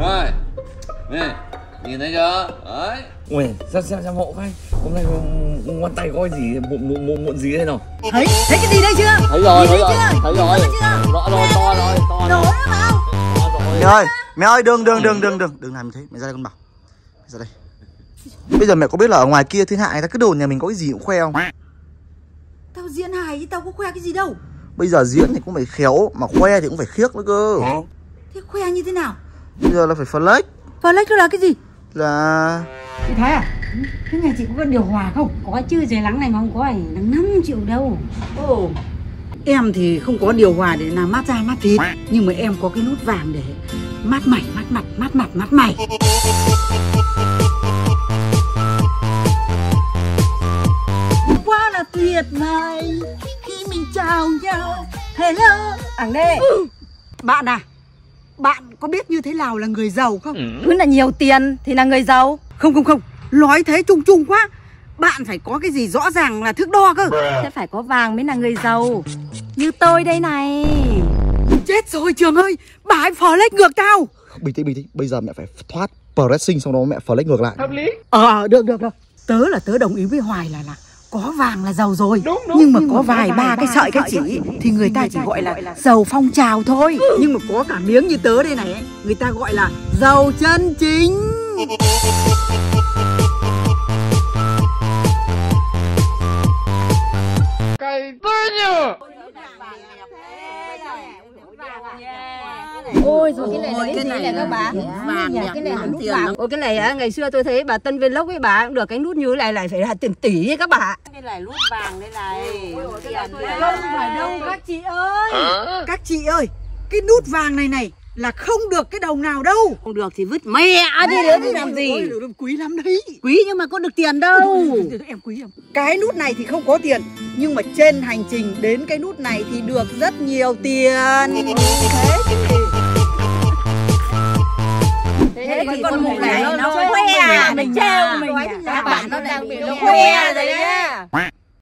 rồi. Nè nhìn thấy chưa? Đấy. Ui sao sao sao hộ vai hôm nay ngón tay có cái gì mụn mụn mụn mụn gì thế nào? Thấy thấy cái gì đây chưa? Thấy rồi thấy rồi thấy rồi. rõ rồi to rồi to rồi. Mẹ ơi, mẹ ơi đừng đừng đừng đừng đừng đừng làm thế. Mẹ ra đây con bảo. Mẹ ra đây. Bây giờ mẹ có biết là ở ngoài kia thiên hạ người ta cứ đồn nhà mình có cái gì cũng khoe không? tao diễn hài chứ tao có khoe cái gì đâu? Bây giờ diễn thì cũng phải khéo mà khoe thì cũng phải khiếc nữa cơ. thế khoe như thế nào Bây giờ là phải flex. Flex đó là cái gì? Là Chị Thái à, thế nhà chị có cần điều hòa không? Có chứ, trời nắng này mà không có ảnh nắng 5 triệu đâu. ồ. Em thì không có điều hòa để làm mát da mát thịt. Nhưng mà em có cái nút vàng để mát mày mát mặt mát mặt mát mày. Quá là tuyệt vời. Khi mình chào nhau hello ảng đê bạn à bạn có biết như thế nào là người giàu không Cứ là nhiều tiền thì là người giàu. không không không nói thế chung chung quá bạn phải có cái gì rõ ràng là thước đo cơ Sẽ phải có vàng mới là người giàu. Như tôi đây này. chết rồi trường ơi bà ấy phờ lách ngược tao bình tĩnh bình tĩnh. Bây giờ mẹ phải thoát pressing sau đó mẹ flex ngược lại. ờ được được được tớ là tớ đồng ý với hoài là là có vàng là giàu rồi. Nhưng mà có vài ba cái sợi cái chỉ thì người ta chỉ gọi là giàu phong trào thôi. Nhưng mà có cả miếng như tớ đây này ấy, người ta gọi là giàu chân chính Ôi rồi cái này là cái này này là các bà. vàng cái này là nút tiền vàng. Ôi cái này á, ngày xưa tôi thấy bà Tân Viên Lốc với bà cũng được cái nút như thế này lại phải là tiền tỷ ấy các bà. Cái này nút vàng đây này. Không phải đâu các chị ơi các chị ơi cái nút vàng này này là không được cái đồng nào đâu Không được thì vứt mẹ đi đến thì làm gì? Ôi, quý lắm đấy Quý nhưng mà có được tiền đâu. em quý em cái nút này thì không có tiền nhưng mà trên hành trình đến cái nút này thì được rất nhiều tiền Thế mình à. mình à. Các bạn nó đang bị nó khoe rồi nhá.